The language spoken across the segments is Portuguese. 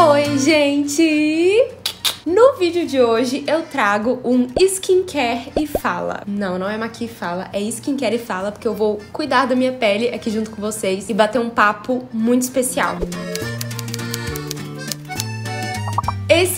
Oi, gente! No vídeo de hoje eu trago um skincare e fala. Não, não é maqui e fala, é skincare e fala, porque eu vou cuidar da minha pele aqui junto com vocês e bater um papo muito especial. Música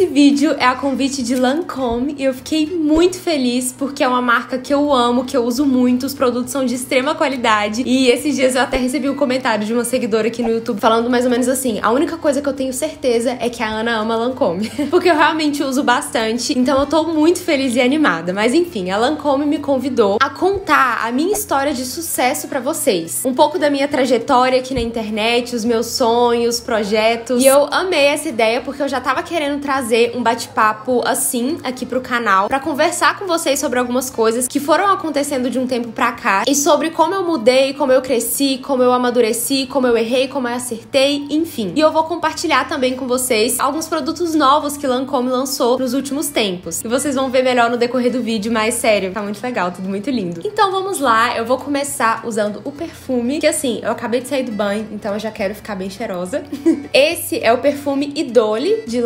esse vídeo é a convite de Lancome e eu fiquei muito feliz porque é uma marca que eu amo, que eu uso muito, os produtos são de extrema qualidade. E esses dias eu até recebi um comentário de uma seguidora aqui no YouTube falando mais ou menos assim: a única coisa que eu tenho certeza é que a Ana ama Lancome, porque eu realmente uso bastante. Então eu tô muito feliz e animada. Mas enfim, a Lancome me convidou a contar a minha história de sucesso para vocês. Um pouco da minha trajetória aqui na internet, os meus sonhos, projetos. E eu amei essa ideia porque eu já tava querendo trazer um bate-papo assim aqui pro canal para conversar com vocês sobre algumas coisas que foram acontecendo de um tempo pra cá e sobre como eu mudei, como eu cresci, como eu amadureci, como eu errei, como eu acertei, enfim. E eu vou compartilhar também com vocês alguns produtos novos que Lancome lançou nos últimos tempos. E vocês vão ver melhor no decorrer do vídeo, mas sério, tá muito legal, tudo muito lindo. Então vamos lá, eu vou começar usando o perfume, que assim, eu acabei de sair do banho, então eu já quero ficar bem cheirosa. Esse é o perfume Idole de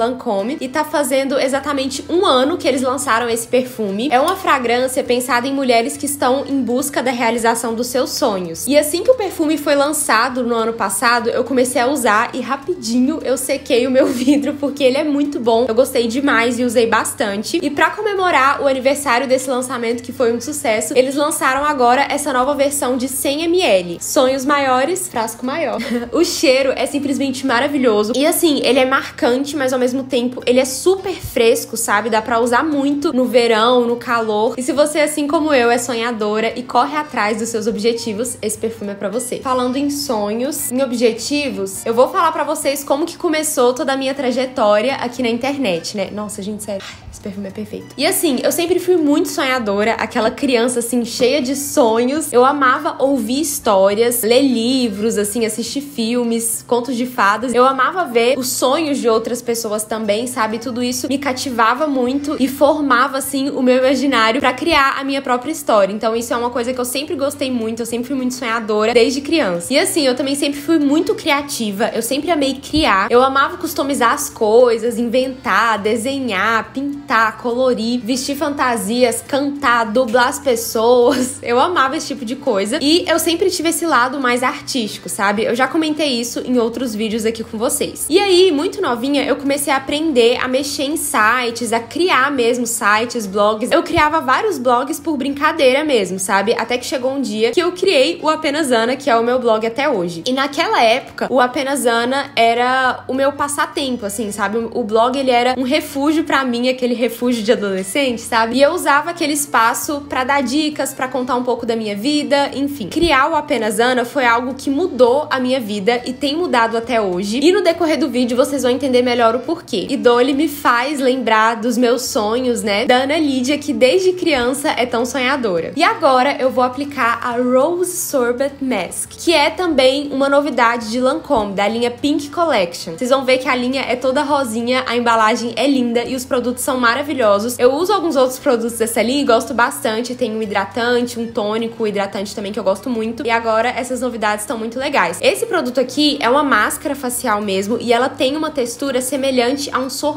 perfume e tá fazendo exatamente um ano que eles lançaram esse perfume. É uma fragrância pensada em mulheres que estão em busca da realização dos seus sonhos. E assim que o perfume foi lançado no ano passado, eu comecei a usar e rapidinho eu sequei o meu vidro porque ele é muito bom. Eu gostei demais e usei bastante. E para comemorar o aniversário desse lançamento que foi um sucesso, eles lançaram agora essa nova versão de 100 ml. Sonhos maiores, frasco maior. o cheiro é simplesmente maravilhoso e assim, ele é marcante, mas ao mesmo tempo. Ele é super fresco, sabe? Dá para usar muito no verão, no calor. E se você, assim como eu, é sonhadora e corre atrás dos seus objetivos, esse perfume é para você. Falando em sonhos, em objetivos, eu vou falar para vocês como que começou toda a minha trajetória aqui na internet, né? Nossa, gente, sério. Esse perfume é perfeito. E assim, eu sempre fui muito sonhadora, aquela criança assim cheia de sonhos. Eu amava ouvir histórias, ler livros, assim, assistir filmes, contos de fadas. Eu amava ver os sonhos de outras pessoas também também, sabe? Tudo isso me cativava muito e formava, assim, o meu imaginário para criar a minha própria história. Então, isso é uma coisa que eu sempre gostei muito, eu sempre fui muito sonhadora desde criança. E assim, eu também sempre fui muito criativa, eu sempre amei criar. Eu amava customizar as coisas, inventar, desenhar, pintar, colorir, vestir fantasias, cantar, dublar as pessoas. Eu amava esse tipo de coisa. E eu sempre tive esse lado mais artístico, sabe? Eu já comentei isso em outros vídeos aqui com vocês. E aí, muito novinha, eu comecei a aprender a mexer em sites, a criar mesmo sites, blogs. Eu criava vários blogs por brincadeira mesmo, sabe? Até que chegou um dia que eu criei o Apenas Ana, que é o meu blog até hoje. E naquela época, o Apenas Ana era o meu passatempo, assim, sabe? O blog ele era um refúgio para mim, aquele refúgio de adolescente, sabe? E eu usava aquele espaço para dar dicas, para contar um pouco da minha vida, enfim. Criar o Apenas Ana foi algo que mudou a minha vida e tem mudado até hoje. E no decorrer do vídeo vocês vão entender melhor o porquê. E Dolly me faz lembrar dos meus sonhos, né? Da Ana Lídia, que desde criança é tão sonhadora. E agora eu vou aplicar a Rose Sorbet Mask, que é também uma novidade de Lancome, da linha Pink Collection. Vocês vão ver que a linha é toda rosinha, a embalagem é linda e os produtos são maravilhosos. Eu uso alguns outros produtos dessa linha e gosto bastante. Tem um hidratante, um tônico, hidratante também que eu gosto muito. E agora essas novidades estão muito legais. Esse produto aqui é uma máscara facial mesmo e ela tem uma textura semelhante a um sorvete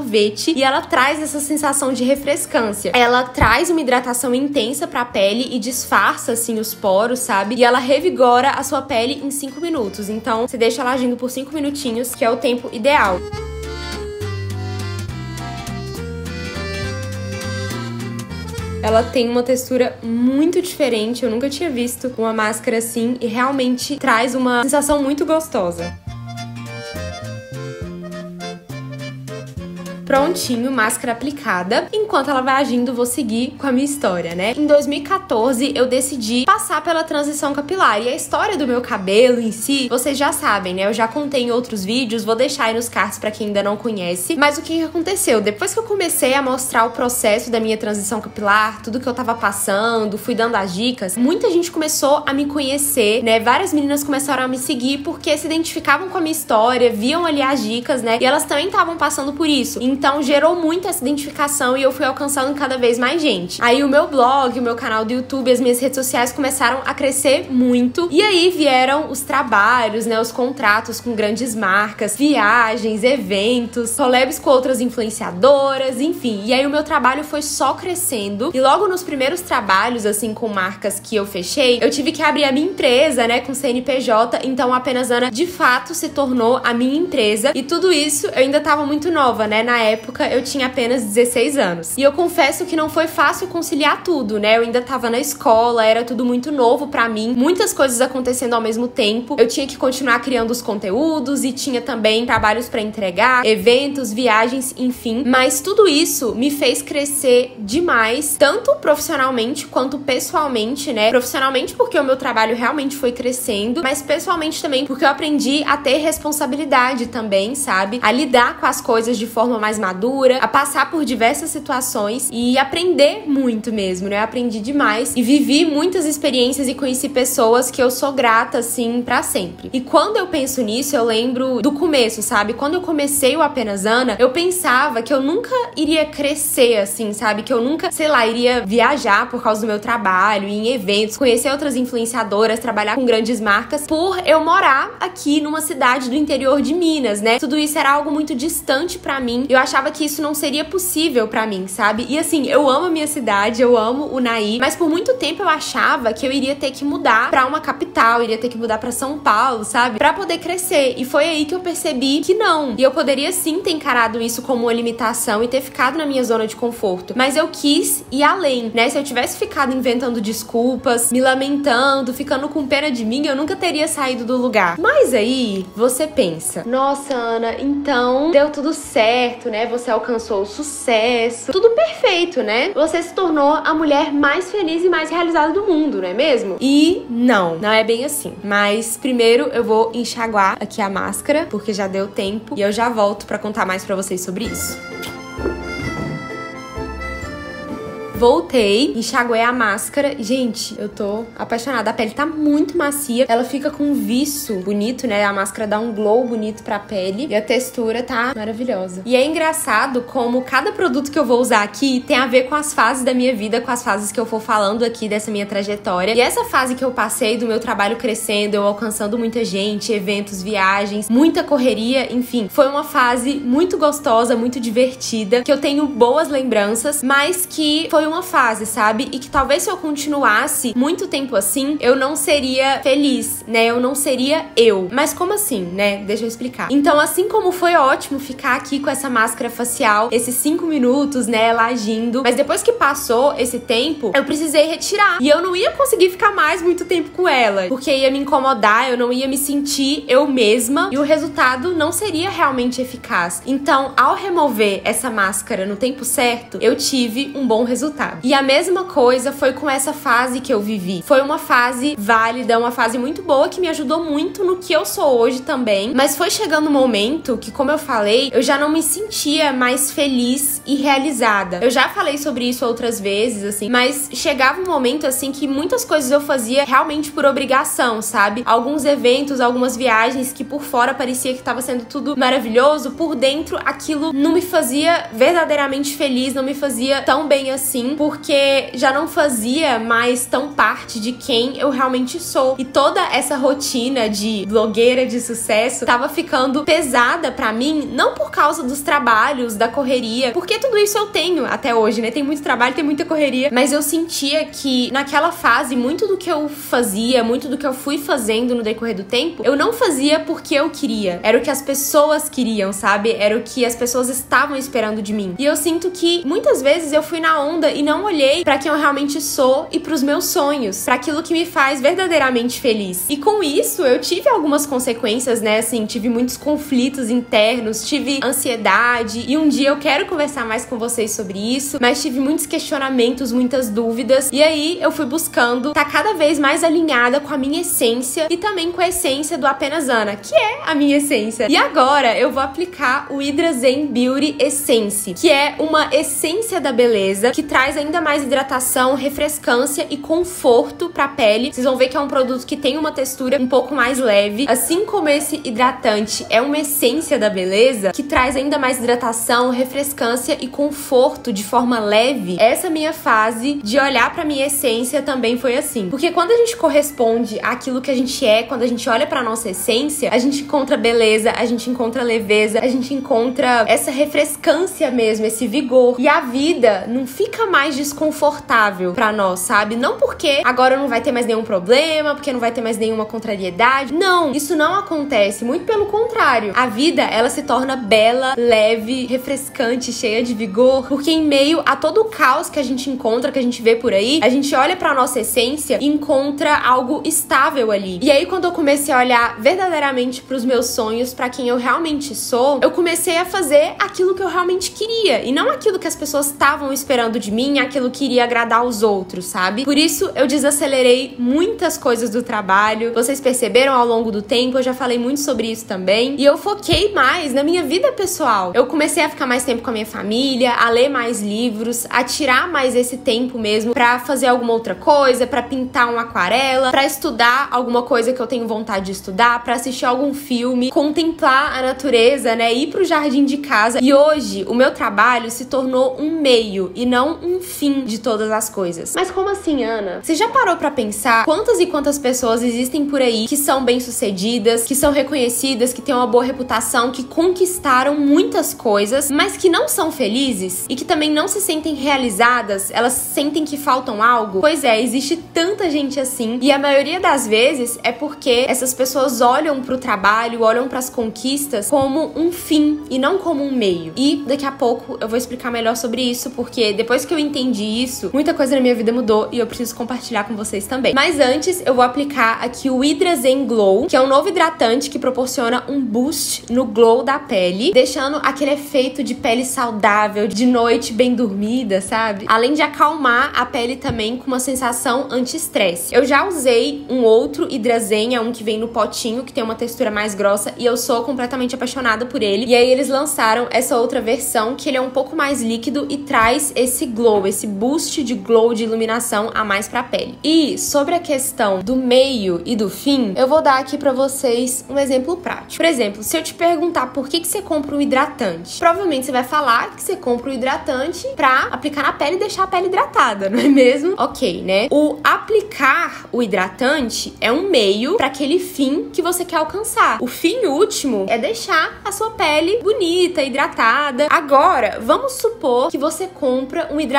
e ela traz essa sensação de refrescância. Ela traz uma hidratação intensa para a pele e disfarça assim os poros, sabe? E ela revigora a sua pele em 5 minutos. Então, você deixa ela agindo por 5 minutinhos, que é o tempo ideal. Ela tem uma textura muito diferente, eu nunca tinha visto uma máscara assim e realmente traz uma sensação muito gostosa. Prontinho, máscara aplicada. Enquanto ela vai agindo, vou seguir com a minha história, né? Em 2014, eu decidi passar pela transição capilar. E a história do meu cabelo em si, vocês já sabem, né? Eu já contei em outros vídeos, vou deixar aí nos cards para quem ainda não conhece. Mas o que aconteceu? Depois que eu comecei a mostrar o processo da minha transição capilar, tudo que eu tava passando, fui dando as dicas, muita gente começou a me conhecer, né? Várias meninas começaram a me seguir porque se identificavam com a minha história, viam ali as dicas, né? E elas também estavam passando por isso. Então gerou muito essa identificação e eu fui alcançando cada vez mais gente. Aí o meu blog, o meu canal do YouTube, as minhas redes sociais começaram a crescer muito. E aí vieram os trabalhos, né, os contratos com grandes marcas, viagens, eventos, collabs com outras influenciadoras, enfim. E aí o meu trabalho foi só crescendo. E logo nos primeiros trabalhos assim com marcas que eu fechei, eu tive que abrir a minha empresa, né, com CNPJ. Então apenas Ana de fato se tornou a minha empresa. E tudo isso eu ainda tava muito nova, né? Na época eu tinha apenas 16 anos. E eu confesso que não foi fácil conciliar tudo, né? Eu ainda tava na escola, era tudo muito novo para mim, muitas coisas acontecendo ao mesmo tempo. Eu tinha que continuar criando os conteúdos e tinha também trabalhos para entregar, eventos, viagens, enfim. Mas tudo isso me fez crescer demais, tanto profissionalmente quanto pessoalmente, né? Profissionalmente porque o meu trabalho realmente foi crescendo, mas pessoalmente também porque eu aprendi a ter responsabilidade também, sabe? A lidar com as coisas de forma mais madura, a passar por diversas situações e aprender muito mesmo, né? Eu aprendi demais e vivi muitas experiências e conheci pessoas que eu sou grata assim para sempre. E quando eu penso nisso, eu lembro do começo, sabe? Quando eu comecei o Apenas Ana, eu pensava que eu nunca iria crescer assim, sabe? Que eu nunca, sei lá, iria viajar por causa do meu trabalho, em eventos, conhecer outras influenciadoras, trabalhar com grandes marcas, por eu morar aqui numa cidade do interior de Minas, né? Tudo isso era algo muito distante para mim. Eu achava que isso não seria possível para mim, sabe? E assim, eu amo a minha cidade, eu amo o Naí, mas por muito tempo eu achava que eu iria ter que mudar para uma capital, iria ter que mudar para São Paulo, sabe? Para poder crescer. E foi aí que eu percebi que não. E eu poderia sim ter encarado isso como uma limitação e ter ficado na minha zona de conforto, mas eu quis ir além, né? Se eu tivesse ficado inventando desculpas, me lamentando, ficando com pena de mim, eu nunca teria saído do lugar. Mas aí você pensa: "Nossa, Ana, então deu tudo certo, né? Você alcançou o sucesso, tudo perfeito, né? Você se tornou a mulher mais feliz e mais realizada do mundo, não é mesmo? E não, não é bem assim. Mas primeiro eu vou enxaguar aqui a máscara, porque já deu tempo, e eu já volto para contar mais para vocês sobre isso. Voltei, enxaguei a máscara. Gente, eu tô apaixonada. A pele tá muito macia. Ela fica com um viço bonito, né? A máscara dá um glow bonito pra pele. E a textura tá maravilhosa. E é engraçado como cada produto que eu vou usar aqui tem a ver com as fases da minha vida, com as fases que eu for falando aqui dessa minha trajetória. E essa fase que eu passei do meu trabalho crescendo, eu alcançando muita gente, eventos, viagens, muita correria, enfim, foi uma fase muito gostosa, muito divertida, que eu tenho boas lembranças, mas que foi uma fase, sabe? E que talvez se eu continuasse muito tempo assim, eu não seria feliz, né? Eu não seria eu. Mas como assim, né? Deixa eu explicar. Então, assim como foi ótimo ficar aqui com essa máscara facial, esses cinco minutos, né, ela agindo, mas depois que passou esse tempo, eu precisei retirar. E eu não ia conseguir ficar mais muito tempo com ela, porque ia me incomodar, eu não ia me sentir eu mesma e o resultado não seria realmente eficaz. Então, ao remover essa máscara no tempo certo, eu tive um bom resultado resultado. E a mesma coisa foi com essa fase que eu vivi. Foi uma fase válida, uma fase muito boa que me ajudou muito no que eu sou hoje também. Mas foi chegando um momento que, como eu falei, eu já não me sentia mais feliz e realizada. Eu já falei sobre isso outras vezes, assim, mas chegava um momento assim que muitas coisas eu fazia realmente por obrigação, sabe? Alguns eventos, algumas viagens que por fora parecia que estava sendo tudo maravilhoso, por dentro aquilo não me fazia verdadeiramente feliz, não me fazia tão bem assim porque já não fazia mais tão parte de quem eu realmente sou. E toda essa rotina de blogueira de sucesso tava ficando pesada para mim, não por causa dos trabalhos, da correria, porque tudo isso eu tenho até hoje, né? Tem muito trabalho, tem muita correria, mas eu sentia que naquela fase, muito do que eu fazia, muito do que eu fui fazendo no decorrer do tempo, eu não fazia porque eu queria. Era o que as pessoas queriam, sabe? Era o que as pessoas estavam esperando de mim. E eu sinto que muitas vezes eu fui na onda e não olhei para quem eu realmente sou e para os meus sonhos, para aquilo que me faz verdadeiramente feliz. E com isso eu tive algumas consequências, né? Assim, tive muitos conflitos internos, tive ansiedade e um dia eu quero conversar mais com vocês sobre isso, mas tive muitos questionamentos, muitas dúvidas e aí eu fui buscando estar tá cada vez mais alinhada com a minha essência e também com a essência do apenas Ana, que é a minha essência. E agora eu vou aplicar o Hydra Zen Beauty Essence, que é uma essência da beleza que traz traz ainda mais hidratação, refrescância e conforto pra pele. Vocês vão ver que é um produto que tem uma textura um pouco mais leve, assim como esse hidratante é uma essência da beleza que traz ainda mais hidratação, refrescância e conforto de forma leve. Essa minha fase de olhar para minha essência também foi assim. Porque quando a gente corresponde àquilo que a gente é, quando a gente olha para nossa essência, a gente encontra beleza, a gente encontra leveza, a gente encontra essa refrescância mesmo, esse vigor. E a vida não fica mais desconfortável para nós, sabe? Não porque agora não vai ter mais nenhum problema, porque não vai ter mais nenhuma contrariedade. Não, isso não acontece, muito pelo contrário. A vida, ela se torna bela, leve, refrescante, cheia de vigor, porque em meio a todo o caos que a gente encontra, que a gente vê por aí, a gente olha para nossa essência e encontra algo estável ali. E aí quando eu comecei a olhar verdadeiramente para os meus sonhos, para quem eu realmente sou, eu comecei a fazer aquilo que eu realmente queria e não aquilo que as pessoas estavam esperando de mim, aquilo que iria agradar os outros, sabe? Por isso eu desacelerei muitas coisas do trabalho. Vocês perceberam ao longo do tempo, eu já falei muito sobre isso também. E eu foquei mais na minha vida pessoal. Eu comecei a ficar mais tempo com a minha família, a ler mais livros, a tirar mais esse tempo mesmo para fazer alguma outra coisa, para pintar uma aquarela, para estudar alguma coisa que eu tenho vontade de estudar, para assistir algum filme, contemplar a natureza, né, ir pro jardim de casa. E hoje o meu trabalho se tornou um meio e não um fim de todas as coisas. Mas como assim, Ana? Você já parou para pensar quantas e quantas pessoas existem por aí que são bem-sucedidas, que são reconhecidas, que têm uma boa reputação, que conquistaram muitas coisas, mas que não são felizes e que também não se sentem realizadas, elas sentem que faltam algo? Pois é, existe tanta gente assim e a maioria das vezes é porque essas pessoas olham pro trabalho, olham para as conquistas como um fim e não como um meio. E daqui a pouco eu vou explicar melhor sobre isso porque depois que eu entendi isso, muita coisa na minha vida mudou e eu preciso compartilhar com vocês também. Mas antes, eu vou aplicar aqui o Hydra Zen Glow, que é um novo hidratante que proporciona um boost no glow da pele, deixando aquele efeito de pele saudável, de noite bem dormida, sabe? Além de acalmar a pele também com uma sensação anti-estresse. Eu já usei um outro Hydra Zen, é um que vem no potinho, que tem uma textura mais grossa, e eu sou completamente apaixonada por ele. E aí eles lançaram essa outra versão, que ele é um pouco mais líquido e traz esse glow, esse boost de glow, de iluminação a mais pra pele. E sobre a questão do meio e do fim, eu vou dar aqui para vocês um exemplo prático. Por exemplo, se eu te perguntar por que, que você compra um hidratante, provavelmente você vai falar que você compra o um hidratante pra aplicar na pele e deixar a pele hidratada, não é mesmo? Ok, né? O aplicar o hidratante é um meio para aquele fim que você quer alcançar. O fim último é deixar a sua pele bonita, hidratada. Agora, vamos supor que você compra um hidratante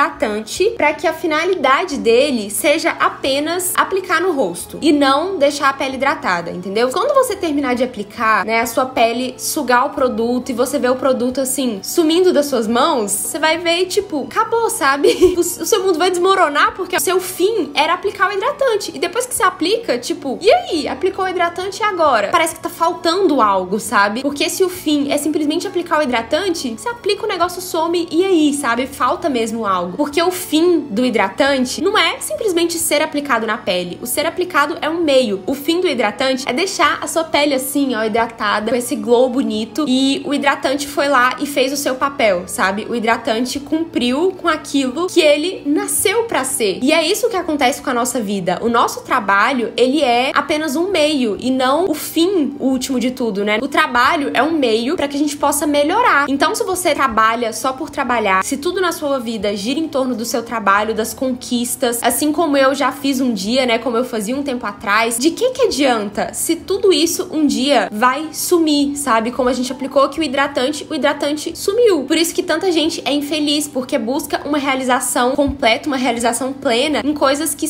para que a finalidade dele seja apenas aplicar no rosto e não deixar a pele hidratada, entendeu? Quando você terminar de aplicar, né, a sua pele sugar o produto e você vê o produto assim sumindo das suas mãos, você vai ver tipo, acabou, sabe? O, seu mundo vai desmoronar porque o seu fim era aplicar o hidratante. E depois que você aplica, tipo, e aí? Aplicou o hidratante e agora? Parece que tá faltando algo, sabe? Porque se o fim é simplesmente aplicar o hidratante, você aplica o negócio some e aí, sabe? Falta mesmo algo. Porque o fim do hidratante não é simplesmente ser aplicado na pele. O ser aplicado é um meio. O fim do hidratante é deixar a sua pele assim, ó, hidratada, com esse glow bonito. E o hidratante foi lá e fez o seu papel, sabe? O hidratante cumpriu com aquilo que ele nasceu para ser. E é isso que acontece com a nossa vida. O nosso trabalho, ele é apenas um meio e não o fim último de tudo, né? O trabalho é um meio para que a gente possa melhorar. Então, se você trabalha só por trabalhar, se tudo na sua vida gira em torno do seu trabalho, das conquistas, assim como eu já fiz um dia, né, como eu fazia um tempo atrás, de que que adianta se tudo isso um dia vai sumir, sabe? Como a gente aplicou que o hidratante, o hidratante sumiu. Por isso que tanta gente é infeliz, porque busca uma realização completa, uma realização plena em coisas que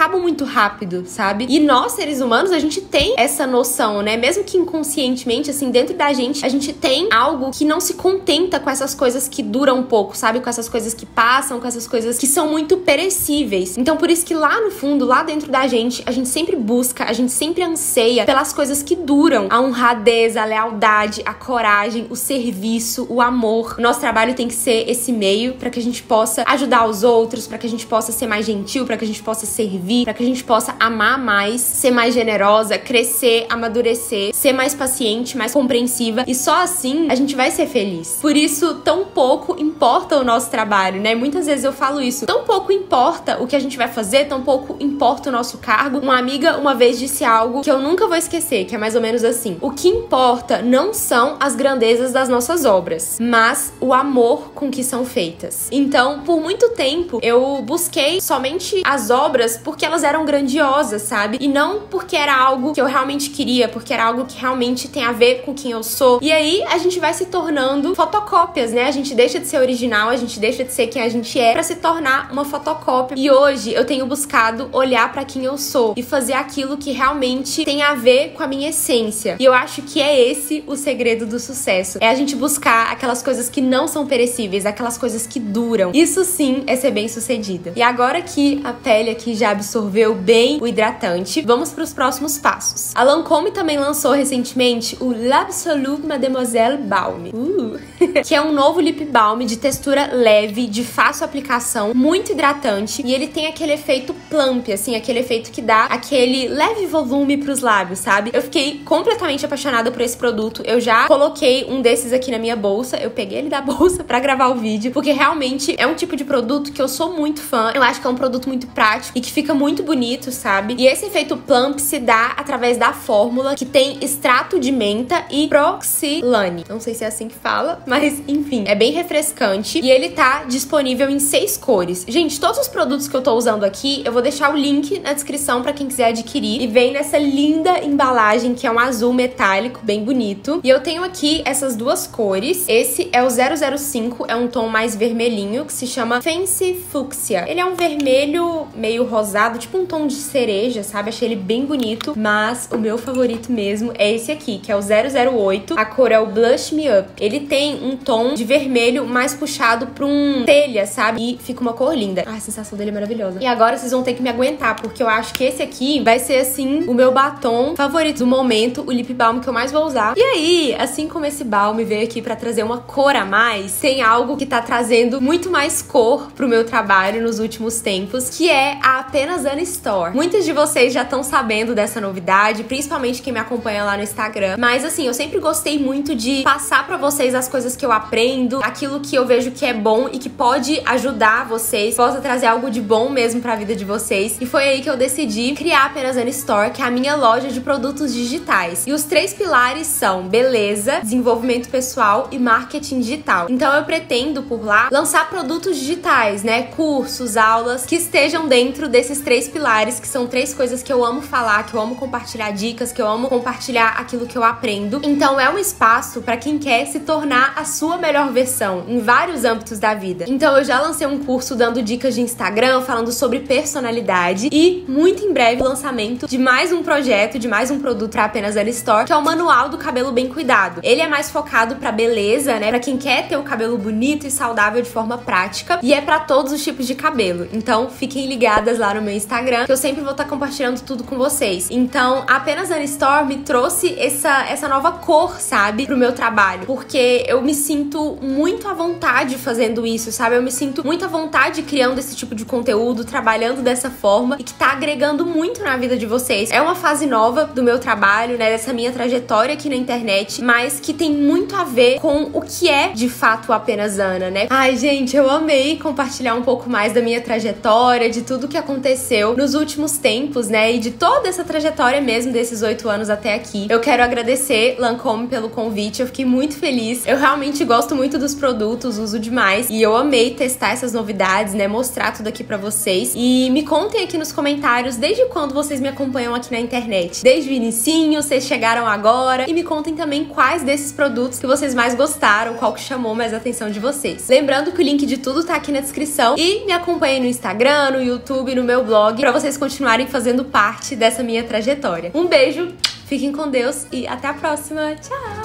acabam muito rápido, sabe? E nós, seres humanos, a gente tem essa noção, né? Mesmo que inconscientemente, assim, dentro da gente, a gente tem algo que não se contenta com essas coisas que duram um pouco, sabe? Com essas coisas que passam, com essas coisas que são muito perecíveis. Então, por isso que lá no fundo, lá dentro da gente, a gente sempre busca, a gente sempre anseia pelas coisas que duram. A honradez, a lealdade, a coragem, o serviço, o amor. O nosso trabalho tem que ser esse meio para que a gente possa ajudar os outros, para que a gente possa ser mais gentil, para que a gente possa servir, para que a gente possa amar mais, ser mais generosa, crescer, amadurecer, ser mais paciente, mais compreensiva e só assim a gente vai ser feliz. Por isso, tão pouco importa o nosso trabalho, né? muitas vezes eu falo isso. Tão pouco importa o que a gente vai fazer, tão pouco importa o nosso cargo. Uma amiga uma vez disse algo que eu nunca vou esquecer, que é mais ou menos assim: o que importa não são as grandezas das nossas obras, mas o amor com que são feitas. Então, por muito tempo, eu busquei somente as obras porque elas eram grandiosas, sabe? E não porque era algo que eu realmente queria, porque era algo que realmente tem a ver com quem eu sou. E aí a gente vai se tornando fotocópias, né? A gente deixa de ser original, a gente deixa de ser quem a gente é para se tornar uma fotocópia. E hoje eu tenho buscado olhar para quem eu sou e fazer aquilo que realmente tem a ver com a minha essência. E eu acho que é esse o segredo do sucesso. É a gente buscar aquelas coisas que não são perecíveis, aquelas coisas que duram. Isso sim é ser bem sucedida. E agora que a pele aqui já absorveu bem o hidratante, vamos para os próximos passos. A Lancome também lançou recentemente o L'Absolute Mademoiselle Balm, uh, que é um novo lip balm de textura leve, de fácil aplicação, muito hidratante e ele tem aquele efeito plump, assim, aquele efeito que dá aquele leve volume pros lábios, sabe? Eu fiquei completamente apaixonada por esse produto. Eu já coloquei um desses aqui na minha bolsa. Eu peguei ele da bolsa para gravar o vídeo, porque realmente é um tipo de produto que eu sou muito fã. Eu acho que é um produto muito prático e que fica muito bonito, sabe? E esse efeito plump se dá através da fórmula que tem extrato de menta e proxilane. Não sei se é assim que fala, mas enfim, é bem refrescante e ele tá disponível em seis cores. Gente, todos os produtos que eu tô usando aqui, eu vou deixar o link na descrição para quem quiser adquirir e vem nessa linda embalagem que é um azul metálico, bem bonito. E eu tenho aqui essas duas cores. Esse é o 005, é um tom mais vermelhinho que se chama Fancy Fuchsia. Ele é um vermelho meio rosado, tipo um tom de cereja, sabe? Achei ele bem bonito, mas o meu favorito mesmo é esse aqui, que é o 008. A cor é o Blush Me Up. Ele tem um tom de vermelho mais puxado pra um telha, sabe? E fica uma cor linda. Ah, a sensação dele é maravilhosa. E agora vocês vão ter que me aguentar, porque eu acho que esse aqui vai ser, assim, o meu batom favorito do momento, o lip balm que eu mais vou usar. E aí, assim como esse balm veio aqui para trazer uma cor a mais, tem algo que tá trazendo muito mais cor pro meu trabalho nos últimos tempos, que é a Apenas Ana Store. Muitas de vocês já estão sabendo dessa novidade, principalmente quem me acompanha lá no Instagram. Mas assim, eu sempre gostei muito de passar para vocês as coisas que eu aprendo, aquilo que eu vejo que é bom e que pode ajudar vocês, possa trazer algo de bom mesmo para a vida de vocês. E foi aí que eu decidi criar a Apenas Ana Store, que é a minha loja de produtos digitais. E os três pilares são beleza, desenvolvimento pessoal e marketing digital. Então eu pretendo por lá lançar produtos digitais, né? Cursos, aulas que estejam dentro desses três pilares, que são três coisas que eu amo falar, que eu amo compartilhar dicas, que eu amo compartilhar aquilo que eu aprendo. Então é um espaço para quem quer se tornar a sua melhor versão em vários âmbitos da vida. Então eu já lancei um curso dando dicas de Instagram, falando sobre personalidade e muito em breve o lançamento de mais um projeto, de mais um produto para apenas Ela Store, que é o manual do cabelo bem cuidado. Ele é mais focado para beleza, né, para quem quer ter o cabelo bonito e saudável de forma prática e é para todos os tipos de cabelo. Então fiquem ligadas lá no meu Instagram, que eu sempre vou estar tá compartilhando tudo com vocês. Então, apenas Store me trouxe essa essa nova cor, sabe, pro meu trabalho, porque eu me sinto muito à vontade fazendo isso, sabe? Eu me sinto muito à vontade criando esse tipo de conteúdo, trabalhando dessa forma e que tá agregando muito na vida de vocês. É uma fase nova do meu trabalho, né, dessa minha trajetória aqui na internet, mas que tem muito a ver com o que é de fato apenas Ana, né? Ai, gente, eu amei compartilhar um pouco mais da minha trajetória, de tudo que aconteceu nos últimos tempos, né, e de toda essa trajetória mesmo desses oito anos até aqui. Eu quero agradecer Lancome pelo convite, eu fiquei muito feliz. Eu realmente gosto muito dos produtos, uso demais e eu amei testar essas novidades, né, mostrar tudo aqui para vocês. E me contem aqui nos comentários desde quando vocês me acompanham aqui na internet. Desde o inicinho, vocês chegaram agora e me contem também quais desses produtos que vocês mais gostaram, qual que chamou mais a atenção de vocês. Lembrando que o link de tudo tá aqui na descrição e me acompanhem no Instagram, no YouTube, no meu blog para vocês continuarem fazendo parte dessa minha trajetória. Um beijo, fiquem com Deus e até a próxima. Tchau!